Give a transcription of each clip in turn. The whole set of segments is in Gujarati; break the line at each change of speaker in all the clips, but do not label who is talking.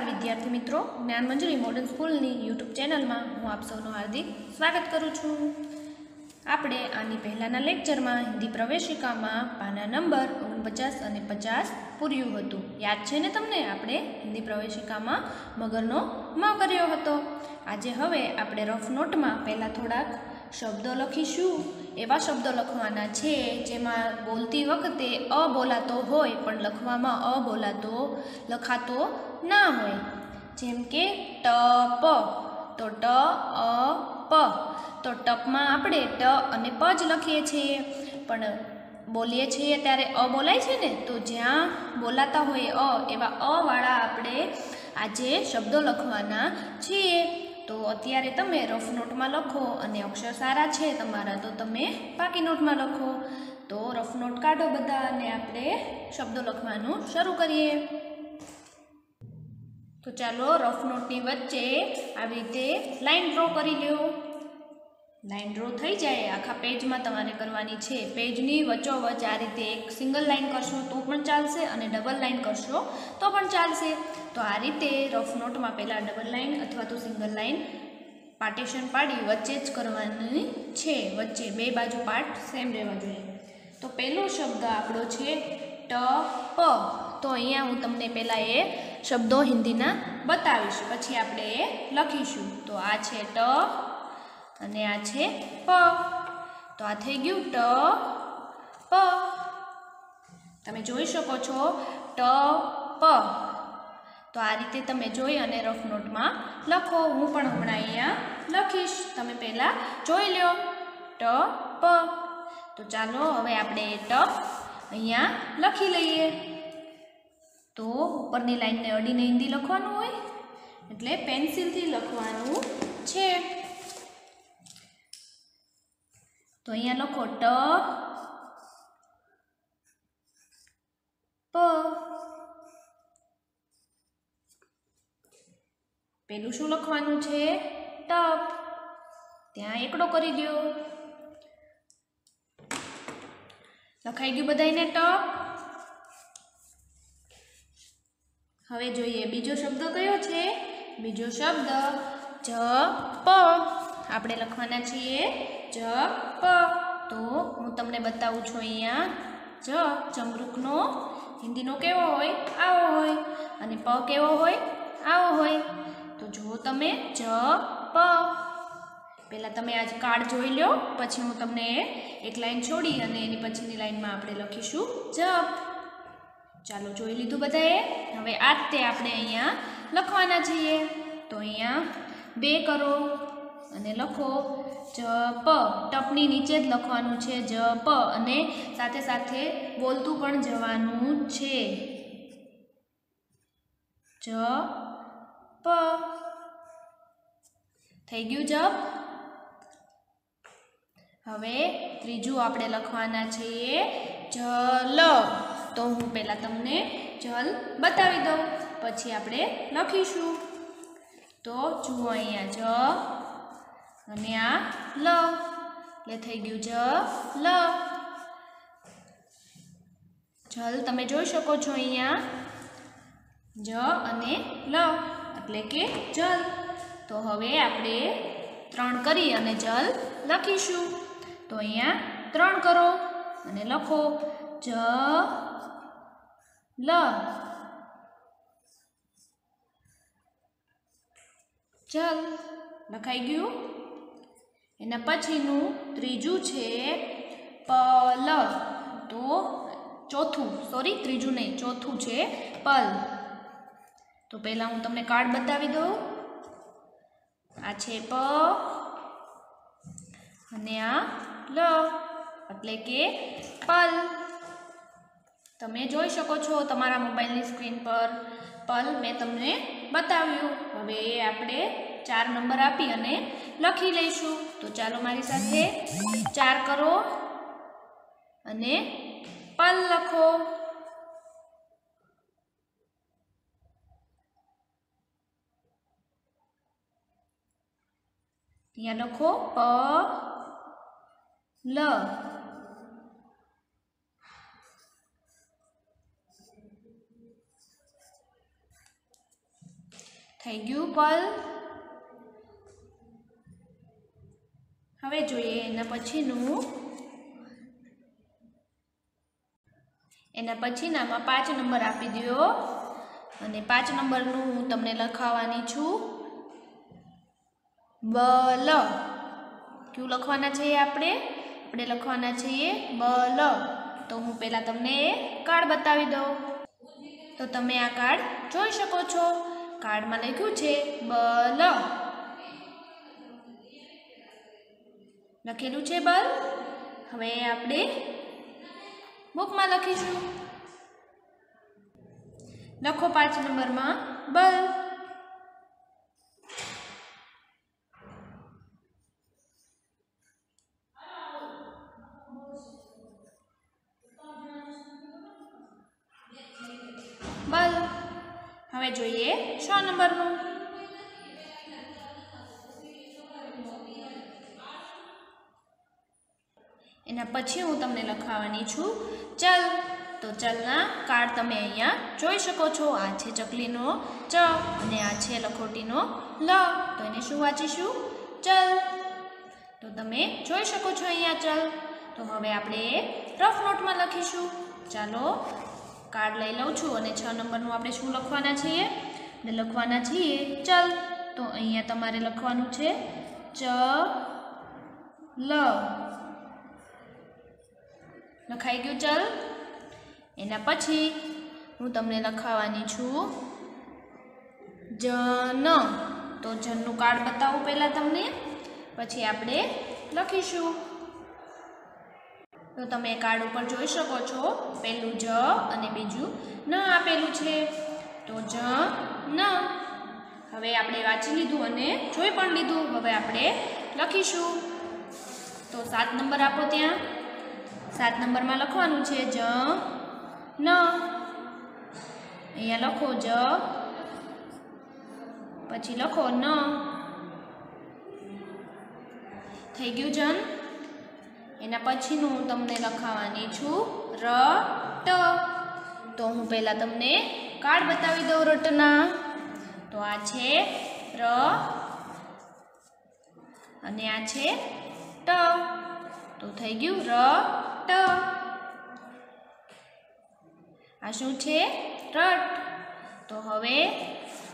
નમસ્કાર વિદ્યાર્થી મિત્રો. જ્ઞાન મંજૂરી મોડર્ન સ્કૂલની યુટ્યુબ ચેનલમાં હું આપ સૌનું હાર્દિક સ્વાગત કરું છું. આપણે આની પહેલાંના લેક્ચરમાં હિન્દી પ્રવેશિકામાં પાના નંબર ઓગણપચાસ અને પચાસ પૂર્યું હતું. યાદ છે ને તમને? આપણે હિન્દી પ્રવેશિકામાં મગરનો મ કર્યો હતો. આજે હવે આપણે રફ નોટમાં પહેલાં થોડાક શબ્દો લખીશું. એવા શબ્દો લખવાના છે જેમાં બોલતી વખતે અ બોલાતો હોય પણ લખવામાં અ બોલાતો લખાતો ના હોય. જેમ કે પ. તો ટ, અ, પ. તો ટપમાં આપણે ટ અને પ જ લખીએ છીએ. પણ બોલીએ છીએ ત્યારે અ બોલાય છે ને? તો જ્યાં બોલાતા હોય અ, એવા અ વાળા આપણે આજે શબ્દો લખવાના છીએ. તો અત્યારે તમે રફ નોટમાં લખો અને અક્ષર સારા છે તમારા તો તમે પાકી નોટમાં લખો. તો રફ નોટ કાઢો બધા અને આપણે શબ્દો લખવાનું શરૂ કરીએ. તો ચાલો રફ નોટની વચ્ચે આવી રીતે લાઈન ડ્રો કરી લ્યો. લાઈન ડ્રો થઈ જાય, આખા પેજમાં તમારે કરવાની છે. પેજની વચ્ચોવચ આ રીતે એક સિંગલ લાઈન કરશો તો પણ ચાલશે અને ડબલ લાઈન કરશો તો પણ ચાલશે. તો આ રીતે રફ નોટમાં પહેલાં ડબલ લાઇન અથવા તો સિંગલ લાઇન પાર્ટીશન પાડી વચ્ચે જ કરવાની છે. વચ્ચે બે બાજુ પાર્ટ સેમ રહેવા જોઈએ. તો પહેલો શબ્દ આપણો છે ટ, પ. તો અહીંયા હું તમને પહેલાં એ શબ્દો હિન્દીના બતાવીશ. પછી આપણે એ લખીશું. તો આ છે ટ અને આ છે પ. તો આ થઈ ગયું ટ, પ. તમે જોઈ શકો છો ટ, પ. તો આ રીતે તમે જોઈ અને રફ નોટમાં લખો. હું પણ હમણાં અહીંયા લખીશ. તમે પહેલાં જોઈ લો. ટ, પ. તો ચાલો, હવે આપણે એ ટપ અહીંયા લખી લઈએ. તો ઉપરની લાઈનને અડીને હિન્દી લખવાનું હોય, એટલે પેન્સિલથી લખવાનું છે. તો અહીંયા લખો ટ, પ. પેલું શું લખવાનું છે? ટપ. ત્યાં એકડો કરી દો લખાઈ ગયું બધાને ટપ. હવે જોઈએ, બીજો શબ્દ કયો છે? બીજો શબ્દ, જ, પ. આપણે લખવાના છીએ જ તો હું તમને બતાવું છું અહીંયા જ જમરૂખનો હિન્દીનો કેવો હોય? આવો હોય. અને પ કેવો હોય? આવો હોય. તો જુઓ તમે, જ, પ. પહેલાં તમે આજ કાર્ડ જોઈ લો પછી હું તમને એક લાઈન છોડી અને એની પછીની લાઈનમાં આપણે લખીશું જપ ચાલો જોઈ લીધું બધાએ? હવે આ તે આપણે અહીંયા લખવાના છીએ. તો અહીંયા બે કરો અને લખો. જ પ, ટપની નીચે જ લખવાનું છે જ, પ, અને સાથે સાથે બોલતું પણ જવાનું છે. જ, પ. થઈ ગયું જપ હવે ત્રીજું આપણે લખવાના છીએ જલ તો હું પહેલાં તમને જલ બતાવી દઉં. પછી આપણે લખીશું. તો જુઓ અહીંયા જ અને આ લ. એટલે થઈ ગયું જ લ. જલ તમે જોઈ શકો છો અહીંયા. જ અને લ. એટલે કે જલ. તો હવે આપણે ત્રણ કરી અને જલ લખીશું. તો અહીંયા ત્રણ કરો અને લખો જ લ. જલ. લખાઈ ગયું? એના પછીનું ત્રીજું છે પલ તો ચોથું સોરી ત્રીજું નહીં, ચોથું છે પલ. તો પહેલાં હું તમને કાર્ડ બતાવી દઉં. આ છે પ અને આ લ, એટલે કે પલ. તમે જોઈ શકો છો તમારા મોબાઈલની સ્ક્રીન પર પલ મેં તમને બતાવ્યું. હવે આપણે ચાર નંબર આપી અને લખી લઈશું. તો ચાલો મારી સાથે ચાર કરો અને પલ લખો. અહીંયા લખો પ, લ. થઈ ગયું પલ. હવે જોઈએ એના પછીનું. એના પછીનામાં પાંચ નંબર આપી દો અને પાંચ નંબરનું હું તમને લખાવવાની છું. બલ કયું લખવાના છીએ આપણે? આપણે લખવાના છીએ બલ તો હું પહેલાં તમને એ કાર્ડ બતાવી દઉં. તો તમે આ કાર્ડ જોઈ શકો છો. કાર્ડમાં લખ્યું છે બલ લખેલું છે બલ હવે આપણે બુકમાં લખીશું. લખો પાંચ નંબરમાં બલ પછી હું તમને લખાવવાની છું. ચલ. તો ચલના કાર્ડ તમે અહીંયા જોઈ શકો છો. આ છે ચકલીનો ચ અને આ છે લખોટીનો લ. તો એને શું વાંચીશું? ચલ. તો તમે જોઈ શકો છો અહીંયા ચલ. તો હવે આપણે રફ નોટમાં લખીશું. ચાલો, કાર્ડ લઈ લઉં છું અને છ નંબરનું આપણે શું લખવાના છીએ? ને લખવાના છીએ ચલ. તો અહીંયા તમારે લખવાનું છે ચ, લ. લખાઈ ગયું ચલ. એના પછી હું તમને લખાવાની છું. જન. તો જનનું કાર્ડ બતાવું પહેલાં તમને. પછી આપણે લખીશું. તો તમે કાર્ડ ઉપર જોઈ શકો છો. પહેલું જ અને બીજું ન આપેલું છે. તો જ ન હવે આપણે વાંચી લીધું અને જોઈ પણ લીધું. હવે આપણે લખીશું. તો સાત નંબર આપો ત્યાં. સાત નંબરમાં લખવાનું છે જ, ન. અહીંયા લખો જ. પછી લખો ન. થઈ ગયું જન? એના પછીનું હું તમને લખાવાની છું ર, ટ. તો હું પહેલાં તમને કાર્ડ બતાવી દઉં રટના. તો આ છે ર. અને આ છે ટ. તો થઈ ગયું ર, ટ. આ શું છે? રટ. તો હવે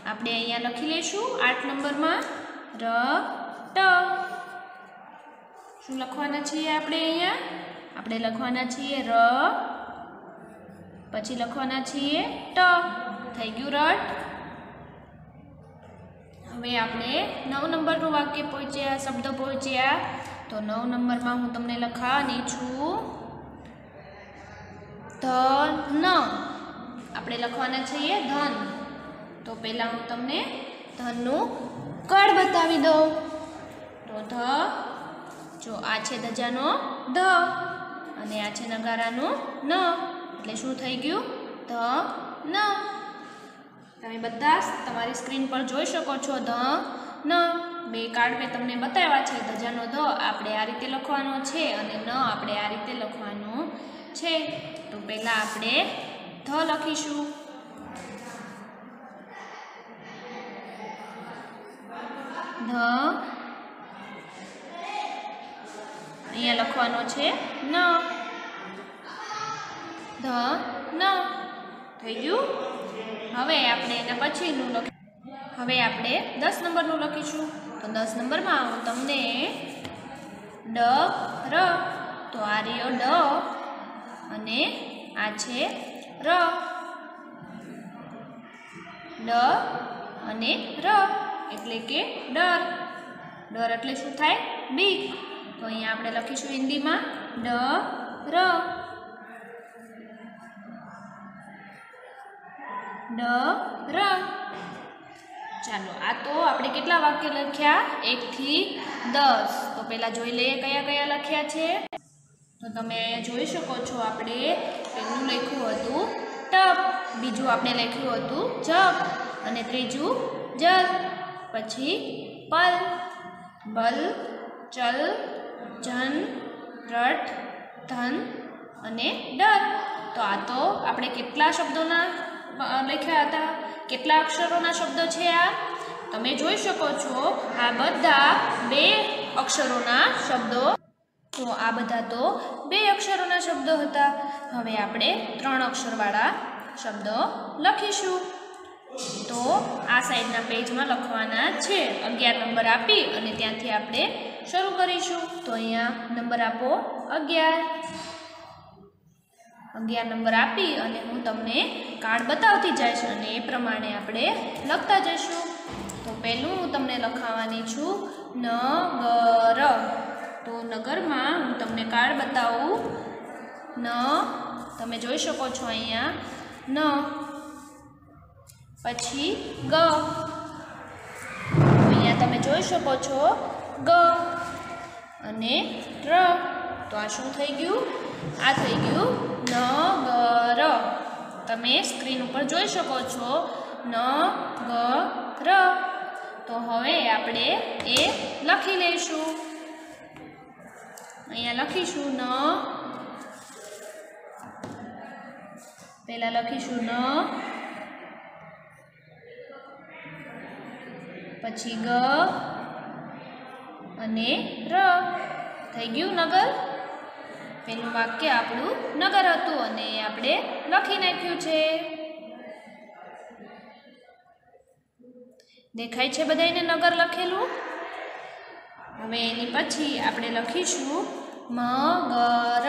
આપણે અહીંયા લખી લઈશું આઠ નંબરમાં ર, ટ. શું લખવાના છીએ આપણે અહીંયા? આપણે લખવાના છીએ ર, પછી લખવાના છીએ ટ. થઈ ગયું રટ. હવે આપણે નવ નંબરનું વાક્ય પહોંચ્યા, શબ્દ પહોંચ્યા. તો નવ નંબરમાં હું તમને લખાવાની છું. ધન. આપણે લખવાના છીએ ધન. તો પહેલાં હું તમને ધનનું કળ બતાવી દઉં. તો ધ, જો આ છે ધજાનો ધ અને આ છે નગારાનો ન. એટલે શું થઈ ગયું? ધ, ન. તમે બધા તમારી સ્ક્રીન પર જોઈ શકો છો ધ, ન. બે કાર્ડ મેં તમને બતાવ્યા છે, ધજાનો ધ આપણે આ રીતે લખવાનો છે અને ન આપણે આ રીતે લખવાનું છે. તો પહેલાં આપણે ધ લખીશું. ધ અહીંયા લખવાનો છે ન. ધ ન. થઈ ગયું? હવે આપણે એના પછીનું લખી હવે આપણે દસ નંબરનું લખીશું. તો દસ નંબરમાં હું તમને ડ, ર, તો આ રહ્યો ડ અને આ છે ર. ડ અને ર એટલે કે ડર. ડર એટલે શું થાય? બીક. તો અહીંયા આપણે લખીશું હિન્દીમાં ડ, ર. ડ, ર. ચાલો, આ તો આપણે કેટલા વાક્ય લખ્યા? એકથી દસ. તો પહેલાં જોઈ લઈએ કયા કયા લખ્યા છે. તો તમે જોઈ શકો છો આપણે પહેલું લખ્યું હતું, ટપ. બીજું આપણે લખ્યું હતું, જપ. અને ત્રીજું, જલ. પછી પલ. બલ, ચલ, જન, રટ, ધન અને ડર. તો આ તો આપણે કેટલા શબ્દોના લખ્યા હતા. કેટલા અક્ષરોના શબ્દો છે આ? તમે જોઈ શકો છો, આ બધા બે અક્ષરોના શબ્દો. તો આ બધા તો બે અક્ષરોના શબ્દો હતા. હવે આપણે ત્રણ અક્ષરવાળા શબ્દો લખીશું. તો આ સાઈડના પેજમાં લખવાના છે. અગિયાર નંબર આપી અને ત્યાંથી આપણે શરૂ કરીશું. તો અહીંયા નંબર આપો અગિયાર. અગિયાર નંબર આપી અને હું તમને કાર્ડ બતાવતી જઈશ અને એ પ્રમાણે આપણે લખતા જઈશું. તો પહેલું હું તમને લખાવાની છું નગર તો નગરમાં હું તમને કાર્ડ બતાવું. ન, તમે જોઈ શકો છો અહીંયા. ન, પછી ગ. અહીંયા તમે જોઈ શકો છો, ગ અને ર. તો આ શું થઈ ગયું? આ થઈ ગયું નગર તમે સ્ક્રીન ઉપર જોઈ શકો છો. ન, ગ, ર. તો હવે આપણે એ લખી લઈશું. અહીંયા લખીશું ન. પહેલાં લખીશું ન. પછી ગ અને ર. થઈ ગયું નગર? પેલું વાક્ય આપણું નગર હતું અને આપણે લખી નાખ્યું છે. દેખાય છે બધાને નગર લખેલું? હવે એની પછી આપણે લખીશું મગર.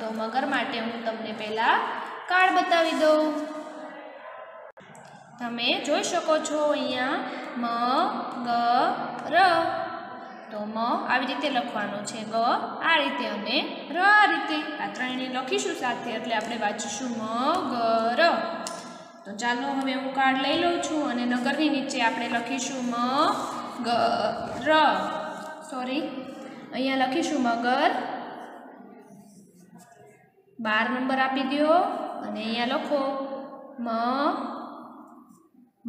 તો મગર માટે હું તમને પહેલાં કાર્ડ બતાવી દઉં. તમે જોઈ શકો છો અહીંયા મ ગ ર તો મ આવી રીતે લખવાનો છે. ગ આ રીતે અને ર આ રીતે. આ ત્રણેય લખીશું સાથે એટલે આપણે વાંચીશું મ, ગ, ર. તો ચાલો હવે હું કાર્ડ લઈ લઉં છું અને નગરની નીચે આપણે લખીશું મ, ગ, ર. સોરી અહીંયા લખીશું મગર. બાર નંબર આપી દો અને અહીંયા લખો મ.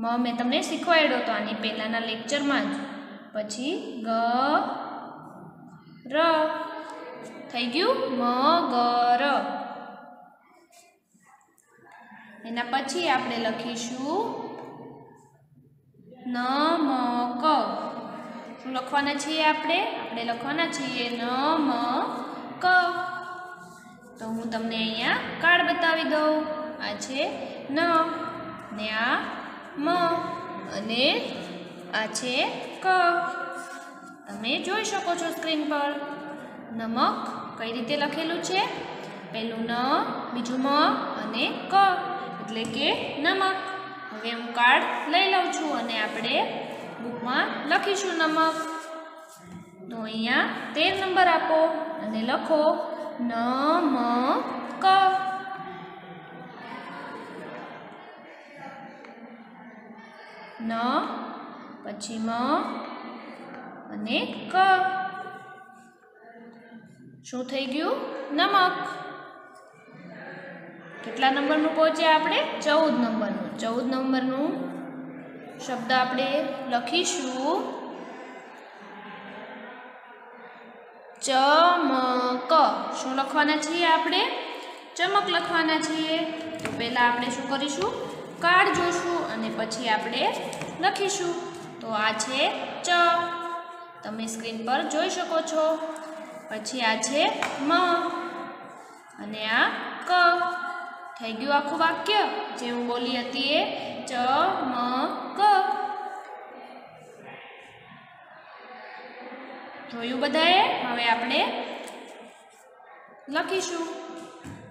મ મેં તમને શીખવાડ્યો હતો આની પહેલાંના લેક્ચરમાં જ. પછી ગ, ર. થઈ ગયું? મ ગ ર એના પછી આપણે લખીશું ન ક શું લખવાના છીએ આપણે? આપણે લખવાના છીએ ન મ ક તો હું તમને અહીંયા કાર્ડ બતાવી દઉં. આ છે ન ને આ મ. અને આ છે ક તમે જોઈ શકો છો સ્ક્રીન પર. નમક કઈ રીતે લખેલું છે? પહેલું ન, બીજું મ અને ક. એટલે કે નમક હવે હું કાર્ડ લઈ લઉં છું અને આપણે બુકમાં લખીશું નમક તો અહીંયા તેર નંબર આપો અને લખો ન મ ક. ન પછી મ અને ક. શું થઈ ગયું? નમક. કેટલા નંબરનું પહોંચ્યા આપણે? ચૌદ નંબરનું. ચૌદ નંબરનું શબ્દ આપણે લખીશું. ચમક. શું લખવાના છીએ આપણે? ચમક લખવાના છીએ. તો પહેલાં આપણે શું કરીશું? કાર્ડ જોશું અને પછી આપણે લખીશું. તો આ છે ચ. તમે સ્ક્રીન પર જોઈ શકો છો. પછી આ છે મ. અને આ ક. થઈ ગયું આખું વાક્ય. જે હું બોલી હતી એ ચ, મ, ક. જોયું બધાએ? હવે આપણે લખીશું.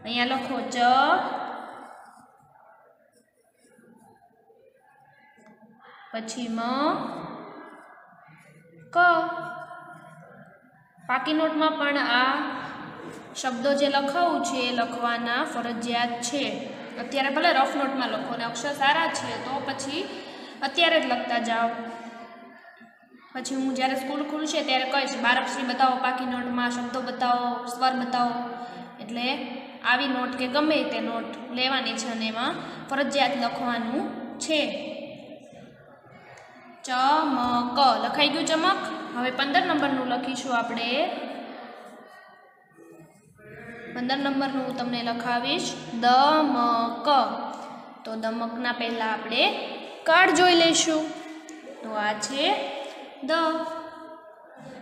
અહીંયા લખો ચ પછી મ ક. પાકી નોટમાં પણ આ શબ્દો જે લખાવું છે એ લખવાના ફરજિયાત છે. અત્યારે ભલે રફ નોટમાં લખો ને અક્ષર સારા છે તો પછી અત્યારે જ લખતા જાઓ. પછી હું જ્યારે સ્કૂલ ખુલશે ત્યારે કહીશ બારક્ષરી બતાવો પાકી નોટમાં શબ્દો બતાવો, સ્વર બતાવો. એટલે આવી નોટ કે ગમે તે નોટ લેવાની છે અને એમાં ફરજિયાત લખવાનું છે. ચમક. લખાઈ ગયું ચમક? હવે પંદર નંબરનું લખીશું આપણે. પંદર નંબરનું હું તમને લખાવીશ. દમક. તો દમકના પહેલાં આપણે કાર્ડ જોઈ લઈશું. તો આ છે દ.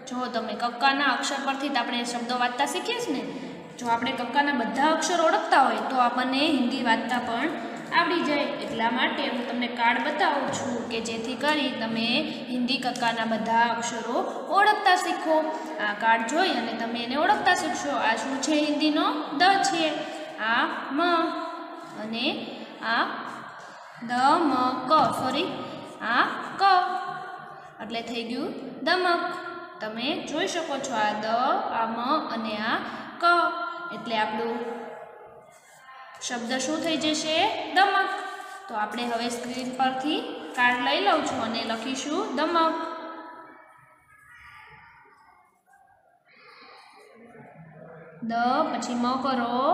જો તમે કક્કાના અક્ષર પરથી જ આપણે શબ્દો વાંચતા શીખીએ છીએ ને? જો આપણે કક્કાના બધા અક્ષર ઓળખતા હોય તો આપણને હિન્દી વાંચતા પણ આવડી જાય એટલા માટે હું તમને કાર્ડ બતાવું છું કે જેથી કરી તમે હિન્દી કક્કાના બધા અક્ષરો ઓળખતા શીખો. આ કાર્ડ જોઈ અને તમે એને ઓળખતા શીખશો. આ શું છે હિન્દીનો? દ છે. આ મ અને આ દ મ ક. સોરી આ ક. એટલે થઈ ગયું દમક. તમે જોઈ શકો છો આ દ, આ મ અને આ ક. એટલે આપણું શબ્દ શું થઈ જશે? દમક. તો આપણે હવે સ્ક્રીન પરથી કાર્ડ લઈ લઉં છું અને લખીશું દમક. દ પછી મ કરો.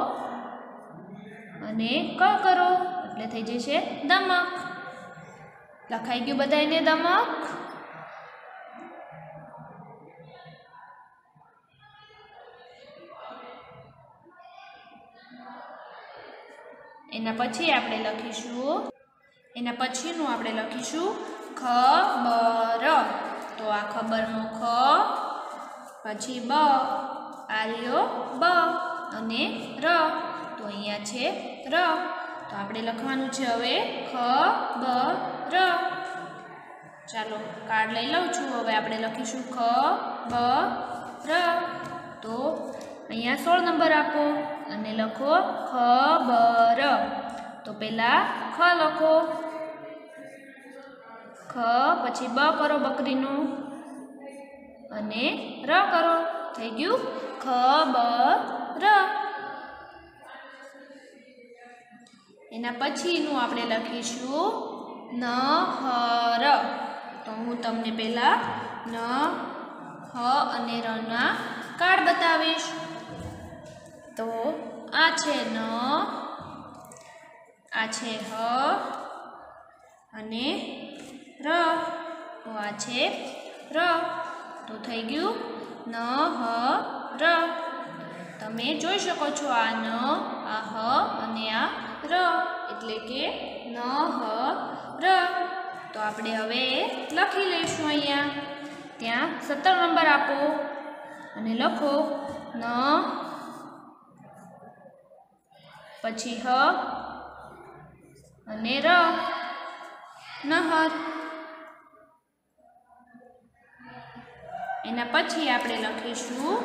અને ક કરો. એટલે થઈ જશે દમક. લખાઈ ગયું બધાને દમક? એના પછી આપણે લખીશું, એના પછીનું આપણે લખીશું ખબર. તો આ ખબરનો ખ, પછી બ, આ બ અને ર. તો અહીંયા છે ર. તો આપણે લખવાનું છે હવે ખ બ ર ચાલો કાર્ડ લઈ લઉં છું, હવે આપણે લખીશું ખ બ ર તો અહીંયા સોળ નંબર આપો. અને લખો ખબર. તો પહેલાં ખ લખો. ખ, પછી બ કરો બકરીનું. અને ર કરો. થઈ ગયું? ખબર. એના પછીનું આપણે લખીશું નહર. તો હું તમને પહેલાં ન હ અને રના કાર્ડ બતાવીશ. તો આ છે ન, આ છે હ, અને ર. તો આ છે ર. તો થઈ ગયું ન, હ, ર. તમે જોઈ શકો છો આ ન, આ હ અને આ ર. એટલે કે ન, હ, ર. તો આપણે હવે લખી લઈશું અહીંયા. ત્યાં સત્તર નંબર આપો. અને લખો ન પછી હ અને ર. નહર. એના પછી આપણે લખીશું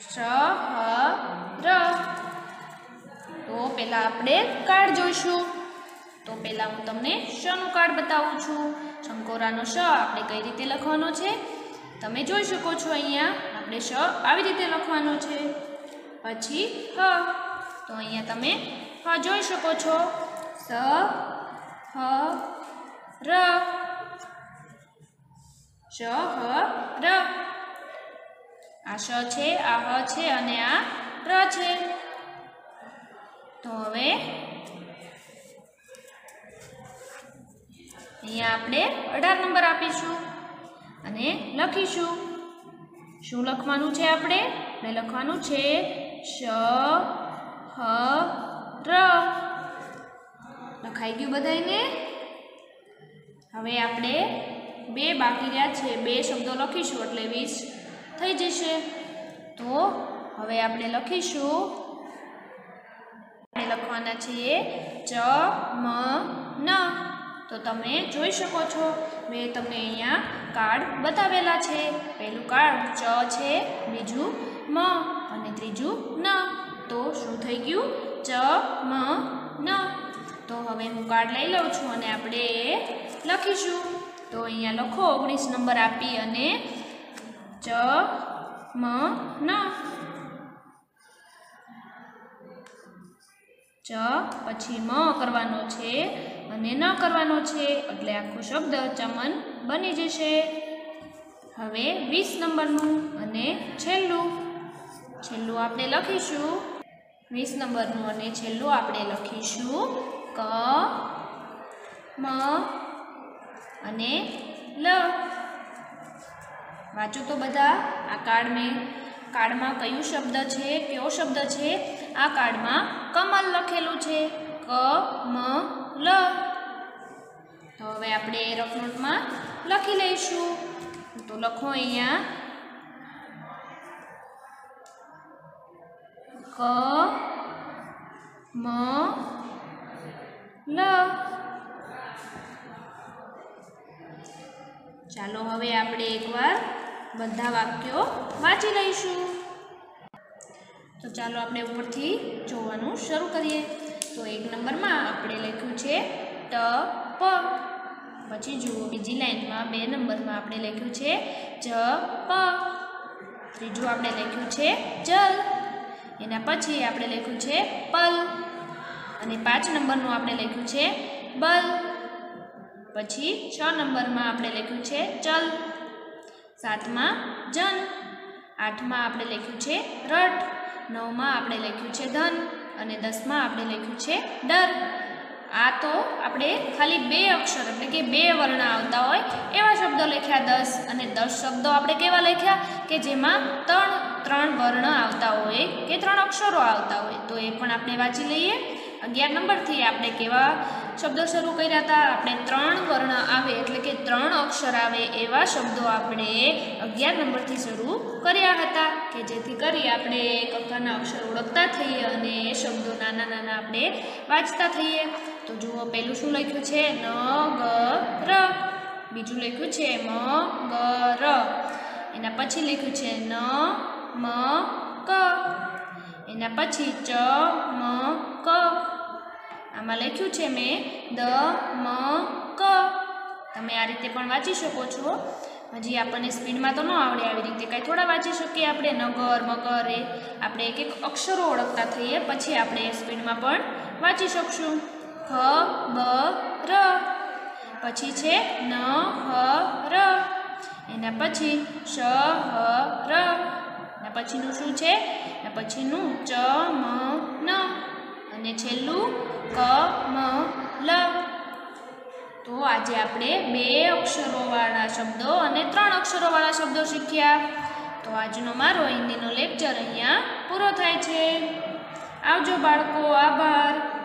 સહર તો પહેલાં આપણે કાર્ડ જોઈશું. તો પહેલાં હું તમને શનું કાર્ડ બતાવું છું. શંકોરાનો શ આપણે કઈ રીતે લખવાનો છે? તમે જોઈ શકો છો અહીંયા. આપણે શ આવી રીતે લખવાનો છે. પછી હ. તો અહીંયા તમે હ જોઈ શકો છો. સ, હ, ર. શ, હ, ર. આ શ છે, આ હ છે અને આ ર છે. તો હવે અહીંયા આપણે અઢાર નંબર આપીશું અને લખીશું. શું લખવાનું છે આપણે? આપણે લખવાનું છે શ હ, ર. લખાઈ ગયું બધાને હવે આપણે બે બાકી રહ્યા છે. બે શબ્દો લખીશું એટલે વીસ થઈ જશે. તો હવે આપણે લખીશું. લખવાના છીએ ચ, મ, ન. તો તમે જોઈ શકો છો, મેં તમને અહીંયા કાર્ડ બતાવેલા છે. પહેલું કાર્ડ ચ છે, બીજું મ અને ત્રીજું ન. તો શું થઈ ગયું? ચ, મ, ન. તો હવે હું કાર્ડ લઈ લઉં છું અને આપણે લખીશું. તો અહીંયા લખો, ઓગણીસ નંબર આપી અને ચ, મ, ન. ચ પછી મ કરવાનો છે અને ન કરવાનો છે એટલે આખો શબ્દ ચમન બની જશે. હવે વીસ નંબરનું અને છેલ્લું. છેલ્લું આપણે લખીશું. વીસ નંબરનું અને છેલ્લું આપણે લખીશું ક, મ અને લ. વાંચો તો બધા. આ કાર્ડ મેં કાર્ડમાં કયું શબ્દ છે, કયો શબ્દ છે? આ કાર્ડમાં કમલ લખેલું છે. ક, મ, લ. તો હવે આપણે રફનોટમાં લખી લઈશું. તો લખો અહીંયા. ક, મ, લ. ચાલો હવે આપણે એકવાર બધા વાક્યો વાંચી લઈશું. તો ચાલો આપણે ઉપરથી જોવાનું શરૂ કરીએ. તો એક નંબરમાં આપણે લખ્યું છે ટ, પ. પછી જુઓ, બીજી લાઈનમાં બે નંબરમાં આપણે લખ્યું છે જ, પ. ત્રીજું આપણે લખ્યું છે જલ. એના પછી આપણે લખ્યું છે પલ. અને પાંચ નંબરનું આપણે લખ્યું છે બલ. પછી છ નંબરમાં આપણે લખ્યું છે ચલ. સાતમાં જન. આઠમાં આપણે લખ્યું છે રટ. નવમાં આપણે લખ્યું છે ધન. અને દસમાં આપણે લખ્યું છે ડર. આ તો આપણે ખાલી બે અક્ષર, એટલે કે બે વર્ણ આવતા હોય એવા શબ્દો લખ્યા દસ. અને દસ શબ્દો આપણે કેવા લખ્યા? કે જેમાં ત્રણ ત્રણ વર્ણ આવતા હોય કે ત્રણ અક્ષરો આવતા હોય, તો એ પણ આપણે વાંચી લઈએ. અગિયાર નંબરથી આપણે કેવા શબ્દો શરૂ કર્યા હતા? આપણે ત્રણ વર્ણ આવે એટલે કે ત્રણ અક્ષર આવે એવા શબ્દો આપણે અગિયાર નંબરથી શરૂ કર્યા હતા, કે જેથી કરી આપણે કક્કાના અક્ષર ઓળખતા થઈએ અને એ શબ્દો નાના નાના આપણે વાંચતા થઈએ. તો જુઓ, પહેલું શું લખ્યું છે? ન ગ ર બીજું લખ્યું છે? મ ગ ર એના પછી લખ્યું છે ન મ ક એના પછી ચ મ ક આમાં લખ્યું છે મેં દ મ ક તમે આ રીતે પણ વાંચી શકો છો. હજી આપણને સ્પીડમાં તો ન આવડે આવી રીતે કાંઈ થોડા વાંચી શકીએ આપણે. નગર, મગર એ આપણે એક એક અક્ષરો ઓળખતા થઈએ, પછી આપણે એ સ્પીડમાં પણ વાંચી શકશું. ખ, બ, ર. પછી છે ન, હ, ર. એના પછી શ, હ, ર. એના પછીનું શું છે? ને પછીનું ચ, મ, ન. અને છેલ્લું ક, મ, લ. તો આજે આપણે બે અક્ષરોવાળા શબ્દો અને ત્રણ અક્ષરોવાળા શબ્દો શીખ્યા. તો આજનો મારો હિન્દીનો લેક્ચર અહીંયા પૂરો થાય છે. આવજો બાળકો, આભાર.